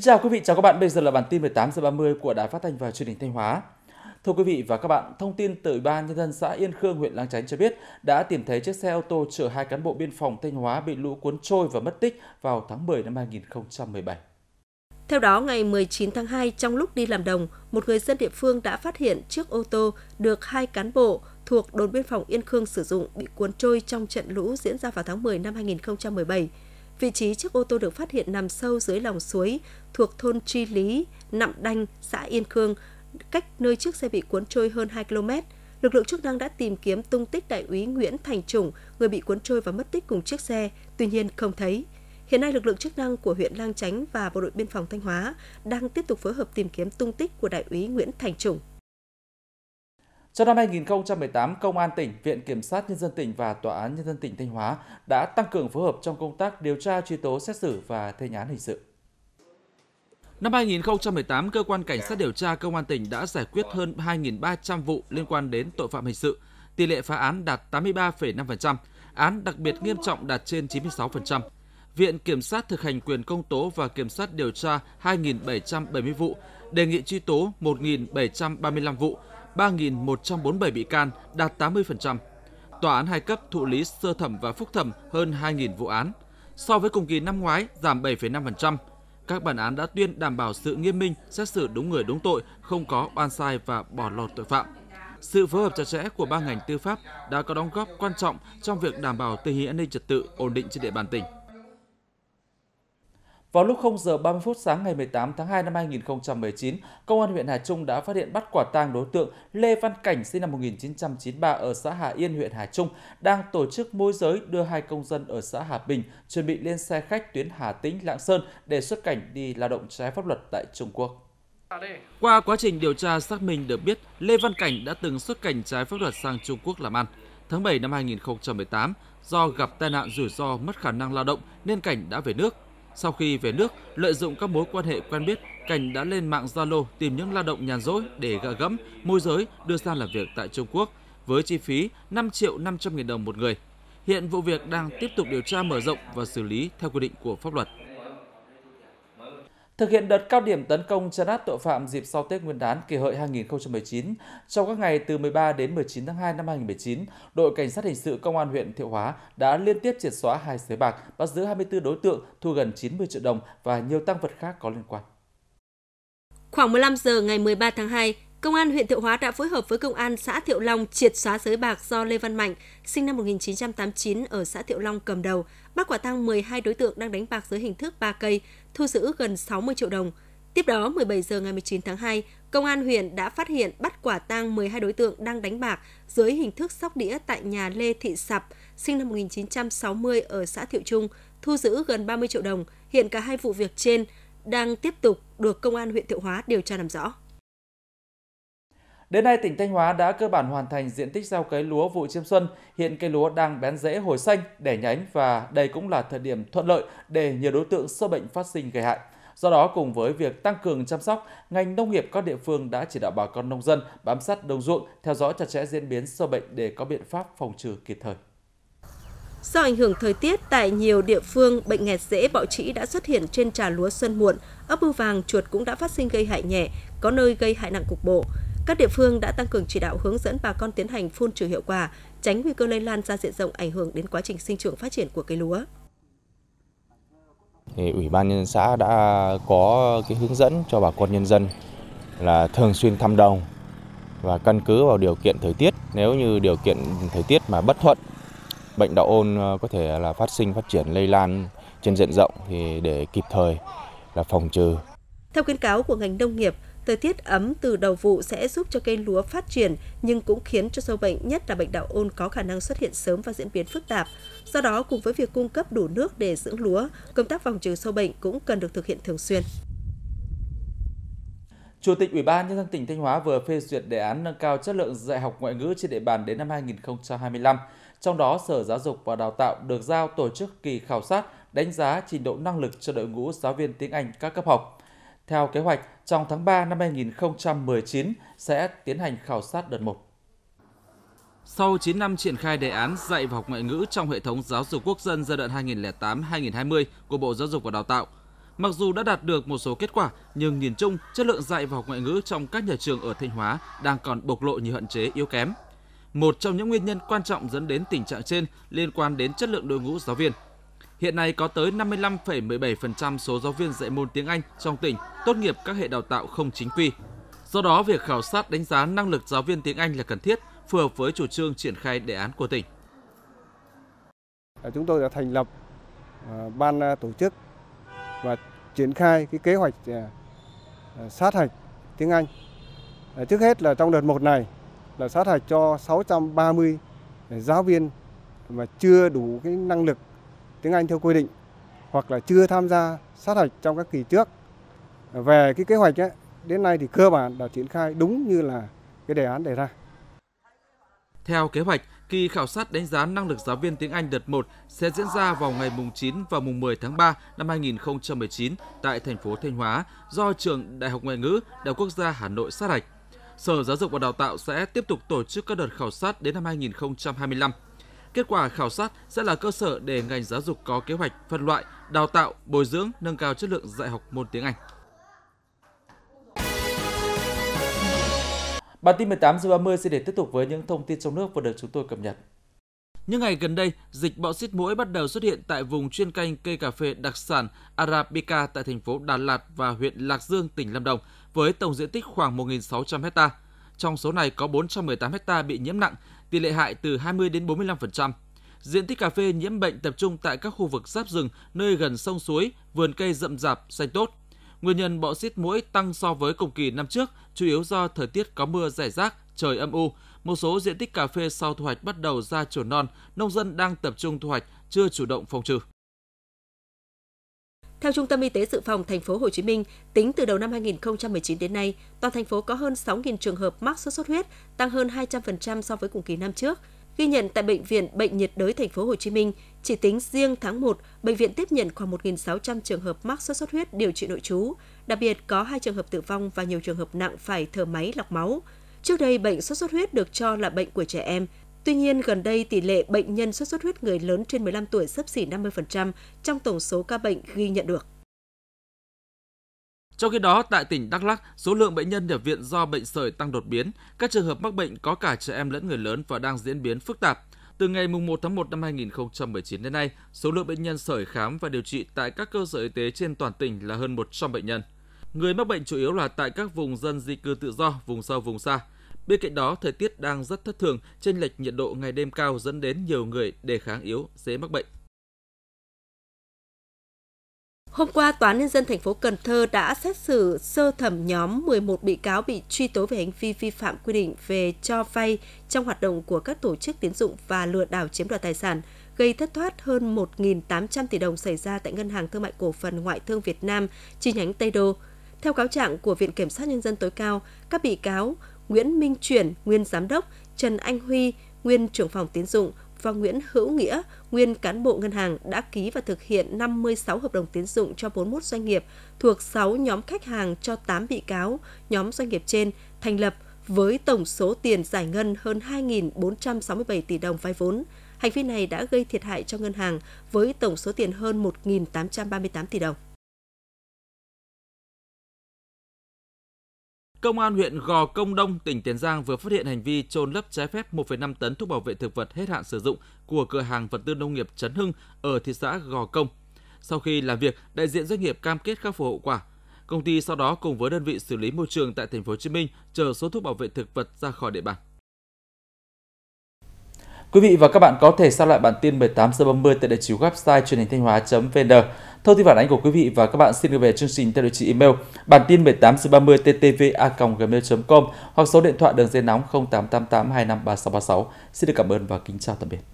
Kính chào quý vị, chào các bạn. Bây giờ là bản tin 18 giờ 30 của Đài Phát thanh và Truyền hình Thanh Hóa. Thưa quý vị và các bạn, thông tin từ Ủy ban nhân dân xã Yên Khương, huyện Lang Chánh cho biết đã tìm thấy chiếc xe ô tô chở hai cán bộ biên phòng Thanh Hóa bị lũ cuốn trôi và mất tích vào tháng 10 năm 2017. Theo đó, ngày 19 tháng 2, trong lúc đi làm đồng, một người dân địa phương đã phát hiện chiếc ô tô được hai cán bộ thuộc đồn biên phòng Yên Khương sử dụng bị cuốn trôi trong trận lũ diễn ra vào tháng 10 năm 2017. Vị trí chiếc ô tô được phát hiện nằm sâu dưới lòng suối thuộc thôn Tri Lý, Nặm Đanh, xã Yên Khương, cách nơi chiếc xe bị cuốn trôi hơn 2 km. Lực lượng chức năng đã tìm kiếm tung tích đại úy Nguyễn Thành Trùng, người bị cuốn trôi và mất tích cùng chiếc xe, tuy nhiên không thấy. Hiện nay, lực lượng chức năng của huyện Lang Chánh và Bộ đội Biên phòng Thanh Hóa đang tiếp tục phối hợp tìm kiếm tung tích của đại úy Nguyễn Thành Trùng. Trong năm 2018, Công an tỉnh, Viện Kiểm sát Nhân dân tỉnh và Tòa án Nhân dân tỉnh Thanh Hóa đã tăng cường phối hợp trong công tác điều tra, truy tố, xét xử và thi hành án hình sự. Năm 2018, Cơ quan Cảnh sát điều tra Công an tỉnh đã giải quyết hơn 2.300 vụ liên quan đến tội phạm hình sự. Tỷ lệ phá án đạt 83,5%, án đặc biệt nghiêm trọng đạt trên 96%. Viện Kiểm sát thực hành quyền công tố và kiểm sát điều tra 2.770 vụ, đề nghị truy tố 1.735 vụ, 3.147 bị can, đạt 80%. Tòa án hai cấp thụ lý sơ thẩm và phúc thẩm hơn 2.000 vụ án. So với cùng kỳ năm ngoái, giảm 7,5%. Các bản án đã tuyên đảm bảo sự nghiêm minh, xét xử đúng người đúng tội, không có oan sai và bỏ lọt tội phạm. Sự phối hợp chặt chẽ của ba ngành tư pháp đã có đóng góp quan trọng trong việc đảm bảo tình hình an ninh trật tự ổn định trên địa bàn tỉnh. Vào lúc 0 giờ 30 phút sáng ngày 18 tháng 2 năm 2019, Công an huyện Hà Trung đã phát hiện bắt quả tang đối tượng Lê Văn Cảnh sinh năm 1993 ở xã Hà Yên, huyện Hà Trung đang tổ chức môi giới đưa hai công dân ở xã Hà Bình chuẩn bị lên xe khách tuyến Hà Tĩnh Lạng Sơn để xuất cảnh đi lao động trái pháp luật tại Trung Quốc. Qua quá trình điều tra xác minh được biết, Lê Văn Cảnh đã từng xuất cảnh trái pháp luật sang Trung Quốc làm ăn. Tháng 7 năm 2018, do gặp tai nạn rủi ro mất khả năng lao động nên Cảnh đã về nước. Sau khi về nước, lợi dụng các mối quan hệ quen biết, Cảnh đã lên mạng Zalo tìm những lao động nhàn rỗi để gạ gẫm, môi giới đưa sang làm việc tại Trung Quốc với chi phí 5 triệu 500 nghìn đồng một người. Hiện vụ việc đang tiếp tục điều tra mở rộng và xử lý theo quy định của pháp luật. Thực hiện đợt cao điểm tấn công chấn áp tội phạm dịp sau Tết Nguyên đán kỷ hợi 2019, trong các ngày từ 13 đến 19 tháng 2 năm 2019, đội cảnh sát hình sự công an huyện Thiệu Hóa đã liên tiếp triệt xóa hai sới bạc, bắt giữ 24 đối tượng, thu gần 90 triệu đồng và nhiều tăng vật khác có liên quan. Khoảng 15 giờ ngày 13 tháng 2, Công an huyện Thiệu Hóa đã phối hợp với Công an xã Thiệu Long triệt xóa sới bạc do Lê Văn Mạnh, sinh năm 1989 ở xã Thiệu Long cầm đầu, bắt quả tăng 12 đối tượng đang đánh bạc dưới hình thức ba cây, thu giữ gần 60 triệu đồng. Tiếp đó, 17 giờ ngày 19 tháng 2, Công an huyện đã phát hiện bắt quả tang 12 đối tượng đang đánh bạc dưới hình thức sóc đĩa tại nhà Lê Thị Sập, sinh năm 1960 ở xã Thiệu Trung, thu giữ gần 30 triệu đồng. Hiện cả hai vụ việc trên đang tiếp tục được Công an huyện Thiệu Hóa điều tra làm rõ. Đến nay, tỉnh Thanh Hóa đã cơ bản hoàn thành diện tích gieo cấy lúa vụ chiêm xuân. Hiện cây lúa đang bén rễ hồi xanh, đẻ nhánh và đây cũng là thời điểm thuận lợi để nhiều đối tượng sâu bệnh phát sinh gây hại. Do đó, cùng với việc tăng cường chăm sóc, ngành nông nghiệp các địa phương đã chỉ đạo bà con nông dân bám sát đồng ruộng, theo dõi chặt chẽ diễn biến sâu bệnh để có biện pháp phòng trừ kịp thời. Do ảnh hưởng thời tiết, tại nhiều địa phương, bệnh nghẹt rễ bọ trĩ đã xuất hiện trên trà lúa xuân muộn, ấp bưu vàng chuột cũng đã phát sinh gây hại nhẹ, có nơi gây hại nặng cục bộ. Các địa phương đã tăng cường chỉ đạo hướng dẫn bà con tiến hành phun trừ hiệu quả, tránh nguy cơ lây lan ra diện rộng ảnh hưởng đến quá trình sinh trưởng phát triển của cây lúa. Thì Ủy ban nhân xã đã có cái hướng dẫn cho bà con nhân dân là thường xuyên thăm đồng và căn cứ vào điều kiện thời tiết. Nếu như điều kiện thời tiết mà bất thuận, bệnh đạo ôn có thể là phát sinh phát triển lây lan trên diện rộng thì để kịp thời là phòng trừ. Theo khuyến cáo của ngành nông nghiệp, Thời tiết ấm từ đầu vụ sẽ giúp cho cây lúa phát triển nhưng cũng khiến cho sâu bệnh nhất là bệnh đạo ôn có khả năng xuất hiện sớm và diễn biến phức tạp. Do đó, cùng với việc cung cấp đủ nước để dưỡng lúa, công tác phòng trừ sâu bệnh cũng cần được thực hiện thường xuyên. Chủ tịch Ủy ban nhân dân tỉnh Thanh Hóa vừa phê duyệt đề án nâng cao chất lượng dạy học ngoại ngữ trên địa bàn đến năm 2025. Trong đó, Sở Giáo dục và Đào tạo được giao tổ chức kỳ khảo sát, đánh giá trình độ năng lực cho đội ngũ giáo viên tiếng Anh các cấp học. Theo kế hoạch, trong tháng 3 năm 2019 sẽ tiến hành khảo sát đợt 1. Sau 9 năm triển khai đề án dạy và học ngoại ngữ trong hệ thống giáo dục quốc dân giai đoạn 2008-2020 của Bộ Giáo dục và Đào tạo, Mặc dù đã đạt được một số kết quả, nhưng nhìn chung, chất lượng dạy và học ngoại ngữ trong các nhà trường ở Thanh Hóa đang còn bộc lộ nhiều hạn chế yếu kém. Một trong những nguyên nhân quan trọng dẫn đến tình trạng trên liên quan đến chất lượng đội ngũ giáo viên. Hiện nay có tới 55,17% số giáo viên dạy môn tiếng Anh trong tỉnh tốt nghiệp các hệ đào tạo không chính quy. Do đó, việc khảo sát đánh giá năng lực giáo viên tiếng Anh là cần thiết, phù hợp với chủ trương triển khai đề án của tỉnh. À, chúng tôi đã thành lập à, ban à, tổ chức và triển khai cái kế hoạch sát hạch tiếng Anh. Trước hết là trong đợt 1 này là sát hạch cho 630 giáo viên mà chưa đủ cái năng lực tiếng Anh theo quy định hoặc là chưa tham gia sát hạch trong các kỳ trước. Về cái kế hoạch ấy, đến nay thì cơ bản đã triển khai đúng như là cái đề án đề ra. Theo kế hoạch, kỳ khảo sát đánh giá năng lực giáo viên tiếng Anh đợt 1 sẽ diễn ra vào ngày mùng 9 và mùng 10 tháng 3 năm 2019 tại thành phố Thanh Hóa do trường Đại học Ngoại ngữ Đại học Quốc gia Hà Nội sát hạch. Sở Giáo dục và Đào tạo sẽ tiếp tục tổ chức các đợt khảo sát đến năm 2025. Kết quả khảo sát sẽ là cơ sở để ngành giáo dục có kế hoạch phân loại, đào tạo, bồi dưỡng, nâng cao chất lượng dạy học môn tiếng Anh. Bản tin 18 h 30 sẽ để tiếp tục với những thông tin trong nước vừa được chúng tôi cập nhật. Những ngày gần đây, dịch bọ xít mũi bắt đầu xuất hiện tại vùng chuyên canh cây cà phê đặc sản Arabica tại thành phố Đà Lạt và huyện Lạc Dương, tỉnh Lâm Đồng, với tổng diện tích khoảng 1.600 ha. Trong số này có 418 ha bị nhiễm nặng, tỷ lệ hại từ 20 đến 45%. Diện tích cà phê nhiễm bệnh tập trung tại các khu vực giáp rừng, nơi gần sông suối, vườn cây rậm rạp, xanh tốt. Nguyên nhân bọ xít mũi tăng so với cùng kỳ năm trước chủ yếu do thời tiết có mưa rải rác, trời âm u. Một số diện tích cà phê sau thu hoạch bắt đầu ra chỗ non, nông dân đang tập trung thu hoạch, chưa chủ động phòng trừ. Theo Trung tâm Y tế Dự phòng thành phố Hồ Chí Minh, tính từ đầu năm 2019 đến nay, toàn thành phố có hơn 6.000 trường hợp mắc sốt xuất huyết, tăng hơn 200% so với cùng kỳ năm trước. Ghi nhận tại bệnh viện Bệnh nhiệt đới thành phố Hồ Chí Minh, chỉ tính riêng tháng 1, bệnh viện tiếp nhận khoảng 1.600 trường hợp mắc sốt xuất huyết điều trị nội trú, đặc biệt có hai trường hợp tử vong và nhiều trường hợp nặng phải thở máy lọc máu. Trước đây, bệnh sốt xuất huyết được cho là bệnh của trẻ em, Tuy nhiên, gần đây tỷ lệ bệnh nhân sốt xuất huyết người lớn trên 15 tuổi sấp xỉ 50% trong tổng số ca bệnh ghi nhận được. Trong khi đó, tại tỉnh Đắk Lắk, số lượng bệnh nhân nhập viện do bệnh sởi tăng đột biến. Các trường hợp mắc bệnh có cả trẻ em lẫn người lớn và đang diễn biến phức tạp. Từ ngày 1 tháng 1 năm 2019 đến nay, số lượng bệnh nhân sởi khám và điều trị tại các cơ sở y tế trên toàn tỉnh là hơn 100 bệnh nhân. Người mắc bệnh chủ yếu là tại các vùng dân di cư tự do, vùng sâu vùng xa. Bên cạnh đó, thời tiết đang rất thất thường, chênh lệch nhiệt độ ngày đêm cao dẫn đến nhiều người đề kháng yếu, dễ mắc bệnh. Hôm qua, Tòa Nhân dân thành phố Cần Thơ đã xét xử sơ thẩm nhóm 11 bị cáo bị truy tố về hành vi vi phạm quy định về cho vay trong hoạt động của các tổ chức tiến dụng và lừa đảo chiếm đoạt tài sản, gây thất thoát hơn 1.800 tỷ đồng xảy ra tại Ngân hàng Thương mại Cổ phần Ngoại thương Việt Nam chi nhánh Tây Đô. Theo cáo trạng của Viện Kiểm sát Nhân dân tối cao, các bị cáo Nguyễn Minh Chuyển, nguyên giám đốc, Trần Anh Huy, nguyên trưởng phòng tiến dụng và Nguyễn Hữu Nghĩa, nguyên cán bộ ngân hàng đã ký và thực hiện 56 hợp đồng tiến dụng cho 41 doanh nghiệp thuộc 6 nhóm khách hàng cho 8 bị cáo, nhóm doanh nghiệp trên thành lập với tổng số tiền giải ngân hơn 2.467 tỷ đồng vay vốn. Hành vi này đã gây thiệt hại cho ngân hàng với tổng số tiền hơn 1.838 tỷ đồng. Công an huyện Gò Công Đông, tỉnh Tiền Giang vừa phát hiện hành vi trôn lấp trái phép 1,5 tấn thuốc bảo vệ thực vật hết hạn sử dụng của cửa hàng vật tư nông nghiệp Trấn Hưng ở thị xã Gò Công. Sau khi làm việc, đại diện doanh nghiệp cam kết khắc phục hậu quả. Công ty sau đó cùng với đơn vị xử lý môi trường tại thành phố Hồ Chí Minh chờ số thuốc bảo vệ thực vật ra khỏi địa bàn. Quý vị và các bạn có thể xem lại bản tin 18 giờ 30 tại địa chỉ website truyền hình thanh hóa.vn. Thông tin phản ánh của quý vị và các bạn xin gửi về chương trình theo địa chỉ email bản tin 18 giờ 30 ttva@gmail.com hoặc số điện thoại đường dây nóng 0888 253636. Xin được cảm ơn và kính chào tạm biệt.